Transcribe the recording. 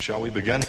Shall we begin?